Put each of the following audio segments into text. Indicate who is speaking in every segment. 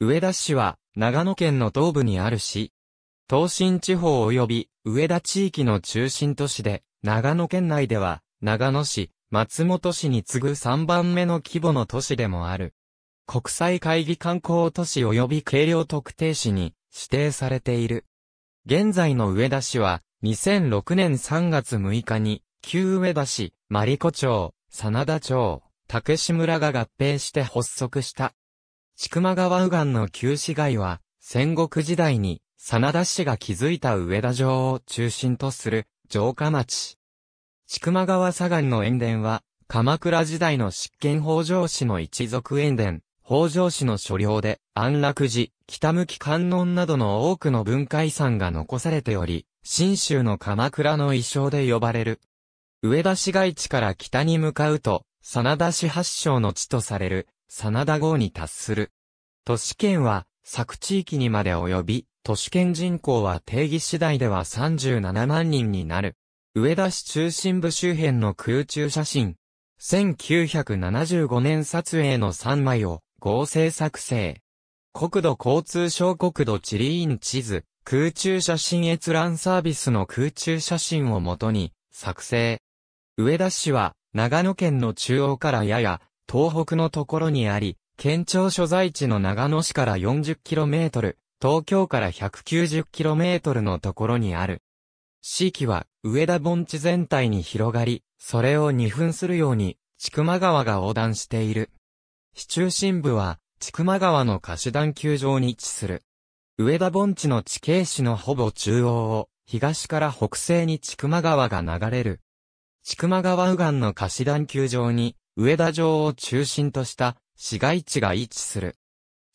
Speaker 1: 上田市は、長野県の東部にある市。東進地方及び、上田地域の中心都市で、長野県内では、長野市、松本市に次ぐ3番目の規模の都市でもある。国際会議観光都市及び軽量特定市に指定されている。現在の上田市は、2006年3月6日に、旧上田市、マリコ町、真田町、竹志村が合併して発足した。千曲川右岸の旧市街は、戦国時代に、真田氏が築いた上田城を中心とする城下町。千曲川左岸の塩田は、鎌倉時代の執権北条氏の一族塩田、北条氏の所領で、安楽寺、北向き観音などの多くの文化遺産が残されており、新州の鎌倉の衣装で呼ばれる。上田市街地から北に向かうと、真田市発祥の地とされる、真田郷に達する。都市圏は、佐地域にまで及び、都市圏人口は定義次第では37万人になる。上田市中心部周辺の空中写真。1975年撮影の3枚を合成作成。国土交通省国土地理院地図、空中写真閲覧サービスの空中写真をもとに作成。上田市は長野県の中央からやや東北のところにあり、県庁所在地の長野市から 40km、東京から 190km のところにある。地域は上田盆地全体に広がり、それを二分するように、千曲川が横断している。市中心部は、千曲川の貸し段球場に位置する。上田盆地の地形市のほぼ中央を、東から北西に千曲川が流れる。千曲川右岸の貸し段球場に、上田城を中心とした市街地が位置する。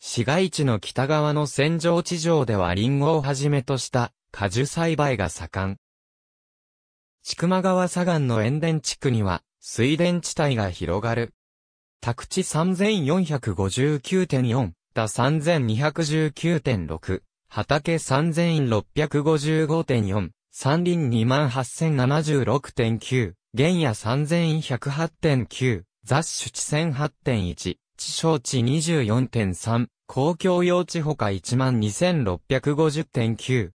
Speaker 1: 市街地の北側の戦場地上ではリンゴをはじめとした果樹栽培が盛ん。千曲川左岸の塩田地区には水田地帯が広がる。宅地3459.4、田3219.6、畑3655.4、山林28076.9、原野3108.9、雑種地1008.1、地小地24.3、公共用地ほか12650.9。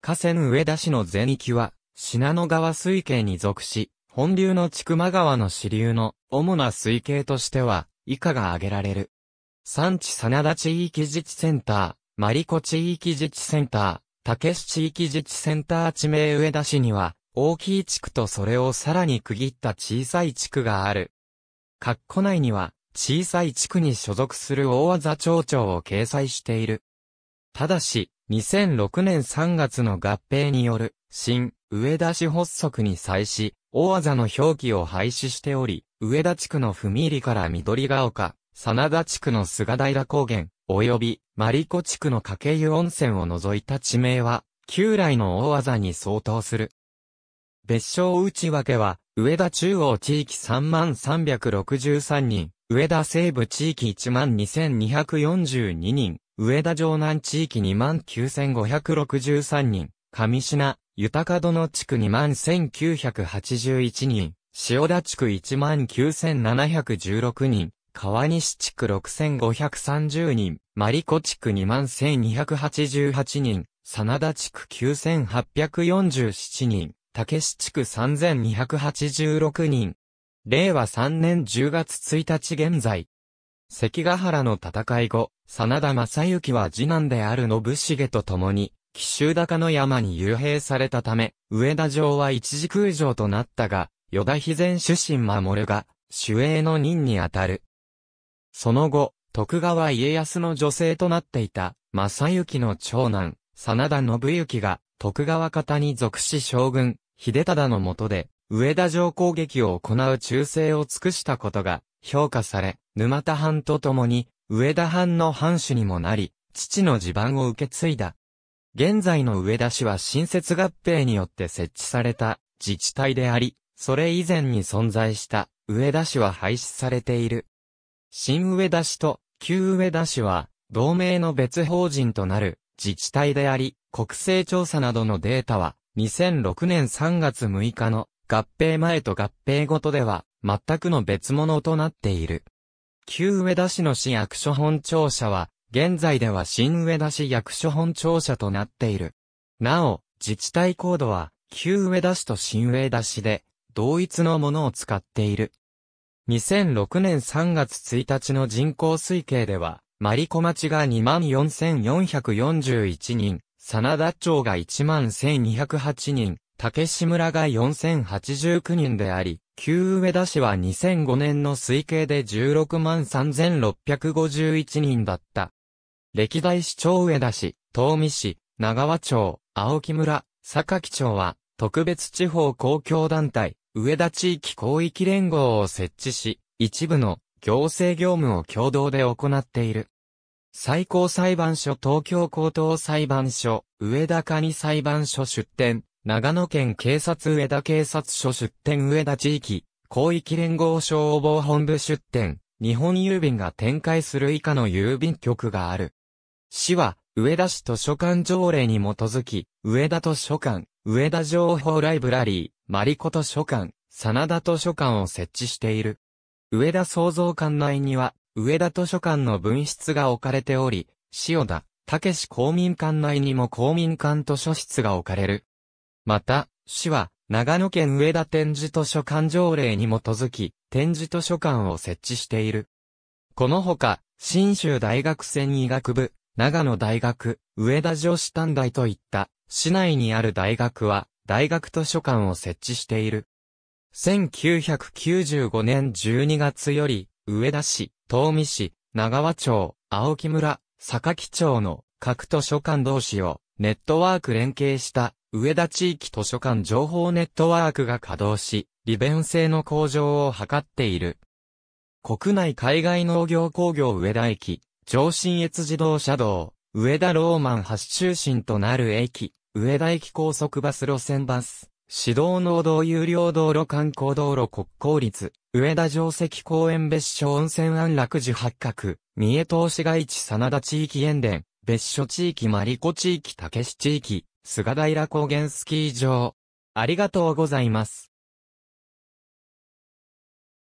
Speaker 1: 河川上田市の全域は、信濃川水系に属し、本流の千曲川の支流の主な水系としては、以下が挙げられる。産地真田地域自治センター、マリコ地域自治センター、竹市地域自治センター地名上田市には、大きい地区とそれをさらに区切った小さい地区がある。括弧内には、小さい地区に所属する大技町長を掲載している。ただし、2006年3月の合併による、新、上田市発足に際し、大技の表記を廃止しており、上田地区の踏入から緑ヶ丘、真田地区の菅平高原、及び、マリコ地区の掛湯温泉を除いた地名は、旧来の大技に相当する。別称内訳は、上田中央地域3363人、上田西部地域12242人、上田城南地域29563人、上品、豊殿地区21981人、塩田地区19716人、川西地区6530人、マリコ地区21288人、真田地区9847人、竹市地区3286人。令和3年10月1日現在。関ヶ原の戦い後、真田正幸は次男である信繁と共に、奇襲高の山に幽閉されたため、上田城は一時空城となったが、与田秘前主神守が、守衛の任にあたる。その後、徳川家康の女性となっていた、正幸の長男、真田信行が、徳川方に属し将軍、秀忠の下で、上田城攻撃を行う忠誠を尽くしたことが、評価され、沼田藩と共に、上田藩の藩主にもなり、父の地盤を受け継いだ。現在の上田市は新設合併によって設置された自治体であり、それ以前に存在した上田市は廃止されている。新上田市と旧上田市は同名の別法人となる自治体であり、国勢調査などのデータは2006年3月6日の合併前と合併後とでは全くの別物となっている。旧上田市の市役所本庁舎は現在では新上田市役所本庁舎となっている。なお、自治体コードは、旧上田市と新上田市で、同一のものを使っている。2006年3月1日の人口推計では、マリコ町が24,441人、真田町が11,208人、竹志村が4089人であり、旧上田市は2005年の推計で16万3651人だった。歴代市長上田市、東美市、長和町、青木村、坂木町は、特別地方公共団体、上田地域広域連合を設置し、一部の行政業務を共同で行っている。最高裁判所東京高等裁判所、上田上裁判所出展、長野県警察上田警察署出展上田地域、広域連合消防本部出展、日本郵便が展開する以下の郵便局がある。市は、上田市図書館条例に基づき、上田図書館、上田情報ライブラリー、マリコ図書館、真田図書館を設置している。上田創造館内には、上田図書館の分室が置かれており、塩田、竹市公民館内にも公民館図書室が置かれる。また、市は、長野県上田展示図書館条例に基づき、展示図書館を設置している。このほか、新州大学専医学部、長野大学、上田女子短大といった、市内にある大学は、大学図書館を設置している。1995年12月より、上田市、東美市、長和町、青木村、坂木町の各図書館同士をネットワーク連携した上田地域図書館情報ネットワークが稼働し、利便性の向上を図っている。国内海外農業工業上田駅、上信越自動車道、上田ローマン発中心となる駅、上田駅高速バス路線バス、指導農道有料道路観光道路国公立、上田城跡公園別所温泉安楽寺八角、三重東市街地真田地域園田、別所地域マリコ地域竹市地域、菅平高原スキー場。ありがとうございます。